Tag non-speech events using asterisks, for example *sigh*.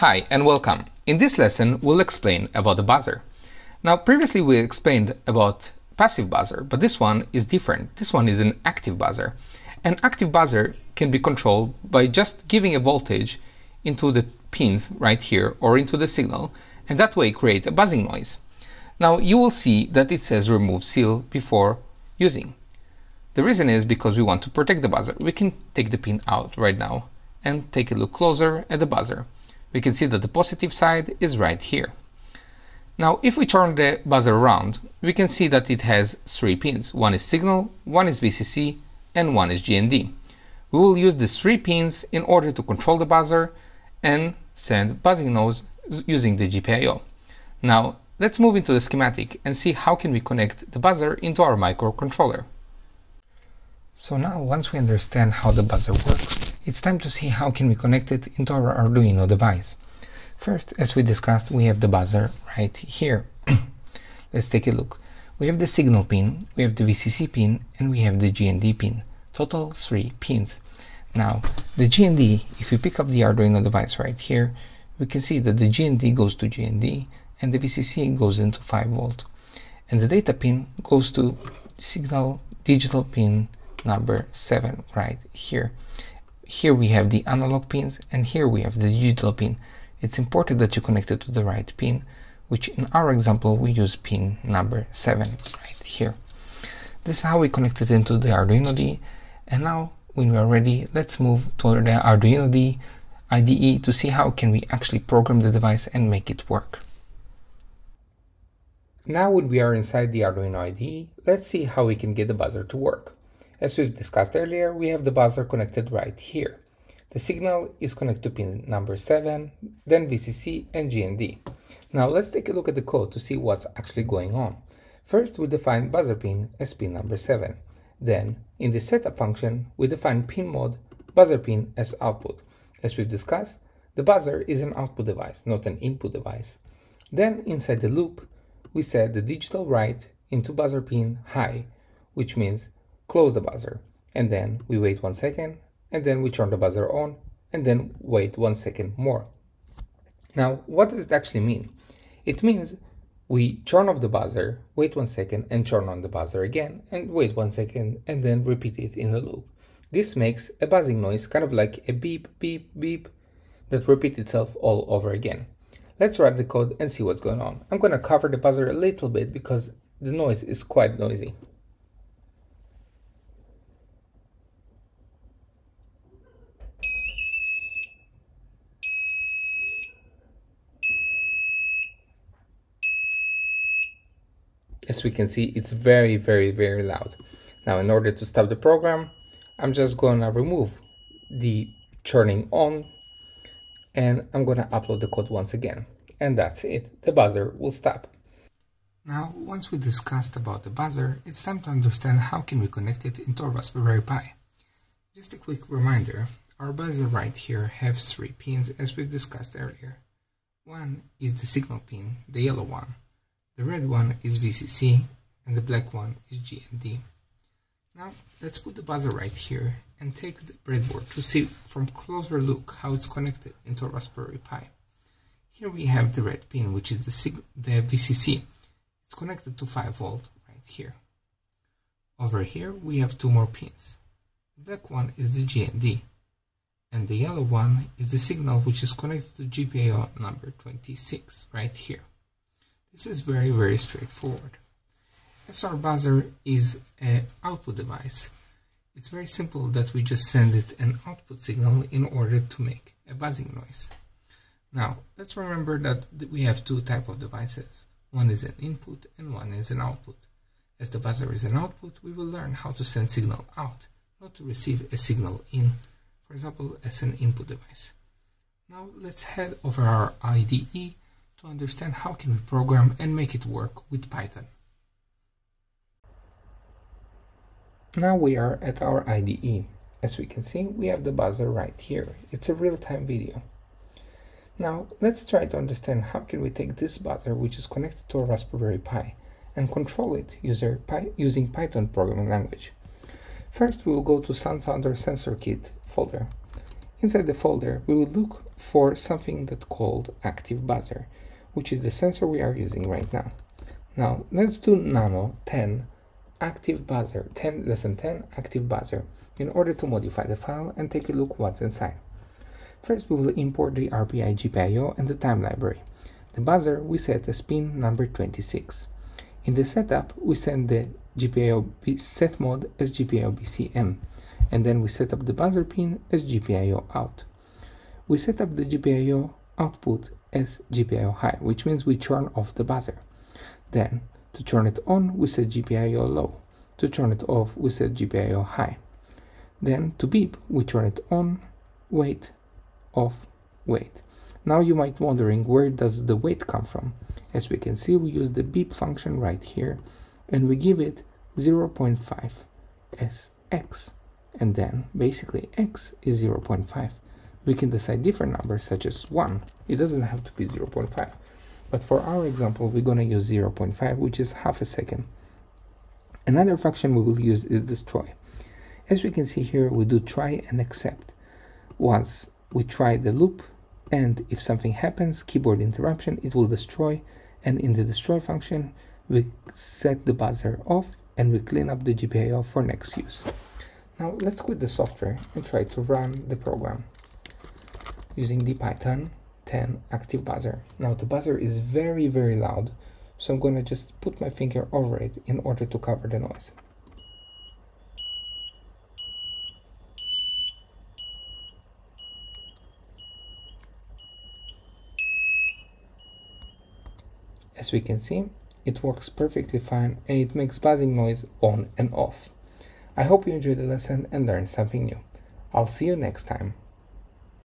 Hi and welcome. In this lesson, we'll explain about the buzzer. Now, previously we explained about passive buzzer, but this one is different. This one is an active buzzer. An active buzzer can be controlled by just giving a voltage into the pins right here or into the signal, and that way create a buzzing noise. Now, you will see that it says remove seal before using. The reason is because we want to protect the buzzer. We can take the pin out right now and take a look closer at the buzzer we can see that the positive side is right here. Now, if we turn the buzzer around, we can see that it has three pins. One is signal, one is VCC, and one is GND. We will use these three pins in order to control the buzzer and send buzzing noise using the GPIO. Now, let's move into the schematic and see how can we connect the buzzer into our microcontroller. So now once we understand how the buzzer works, it's time to see how can we connect it into our Arduino device. First, as we discussed, we have the buzzer right here. *clears throat* Let's take a look. We have the signal pin, we have the VCC pin, and we have the GND pin. Total three pins. Now, the GND, if we pick up the Arduino device right here, we can see that the GND goes to GND and the VCC goes into 5 volt. And the data pin goes to signal digital pin number 7 right here. Here we have the analog pins and here we have the digital pin. It's important that you connect it to the right pin, which in our example we use pin number 7 right here. This is how we connect it into the Arduino D and now when we are ready let's move to the Arduino D IDE to see how can we actually program the device and make it work. Now when we are inside the Arduino IDE, let's see how we can get the buzzer to work. As we've discussed earlier, we have the buzzer connected right here. The signal is connected to pin number 7, then VCC and GND. Now let's take a look at the code to see what's actually going on. First, we define buzzer pin as pin number 7. Then, in the setup function, we define pin mode buzzer pin as output. As we've discussed, the buzzer is an output device, not an input device. Then, inside the loop, we set the digital write into buzzer pin high, which means close the buzzer, and then we wait one second, and then we turn the buzzer on, and then wait one second more. Now, what does it actually mean? It means we turn off the buzzer, wait one second, and turn on the buzzer again, and wait one second, and then repeat it in a loop. This makes a buzzing noise, kind of like a beep, beep, beep, that repeats itself all over again. Let's run the code and see what's going on. I'm going to cover the buzzer a little bit because the noise is quite noisy. As we can see it's very very very loud. Now in order to stop the program I'm just gonna remove the turning on and I'm gonna upload the code once again. And that's it. The buzzer will stop. Now once we discussed about the buzzer it's time to understand how can we connect it into a Raspberry Pi. Just a quick reminder our buzzer right here has three pins as we discussed earlier. One is the signal pin the yellow one the red one is VCC and the black one is GND. Now let's put the buzzer right here and take the breadboard to see from closer look how it's connected into Raspberry Pi. Here we have the red pin which is the, the VCC. It's connected to 5 volt right here. Over here we have two more pins. The black one is the GND and the yellow one is the signal which is connected to GPIO number 26 right here. This is very, very straightforward. Our buzzer is an output device, it's very simple that we just send it an output signal in order to make a buzzing noise. Now, let's remember that we have two type of devices. One is an input and one is an output. As the buzzer is an output, we will learn how to send signal out, not to receive a signal in, for example, as an input device. Now let's head over our IDE to understand how can we program and make it work with Python. Now we are at our IDE. As we can see, we have the buzzer right here. It's a real-time video. Now, let's try to understand how can we take this buzzer, which is connected to a Raspberry Pi, and control it using Python programming language. First, we will go to SunFounder Sensor Kit folder, Inside the folder, we will look for something that called active buzzer, which is the sensor we are using right now. Now, let's do nano 10 active buzzer, 10 lesson 10 active buzzer, in order to modify the file and take a look what's inside. First, we will import the RPI GPIO and the time library. The buzzer we set as pin number 26. In the setup, we send the GPIO set mode as GPIO BCM, and then we set up the buzzer pin as GPIO out. We set up the GPIO output as GPIO high, which means we turn off the buzzer. Then, to turn it on, we set GPIO low. To turn it off, we set GPIO high. Then, to beep, we turn it on, wait, off, wait. Now you might wondering where does the wait come from? As we can see, we use the beep function right here and we give it 0.5 as x and then basically x is 0.5 we can decide different numbers such as 1 it doesn't have to be 0.5 but for our example we're going to use 0.5 which is half a second. Another function we will use is destroy. As we can see here we do try and except once we try the loop and if something happens keyboard interruption it will destroy. And in the destroy function we set the buzzer off and we clean up the GPIO for next use. Now let's quit the software and try to run the program using the Python 10 active buzzer. Now the buzzer is very very loud so I'm gonna just put my finger over it in order to cover the noise. As we can see, it works perfectly fine and it makes buzzing noise on and off. I hope you enjoyed the lesson and learned something new. I'll see you next time.